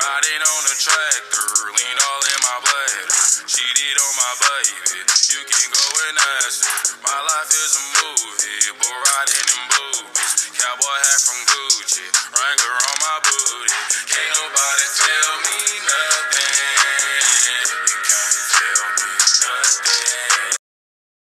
Riding on a tractor, lean all in my bladder. Cheated on my baby, you can go and ask. it. My life is a movie, but riding in boobies. Cowboy hat from Gucci, Wrangler on my booty. Can't nobody tell me nothing. You can't tell me nothing.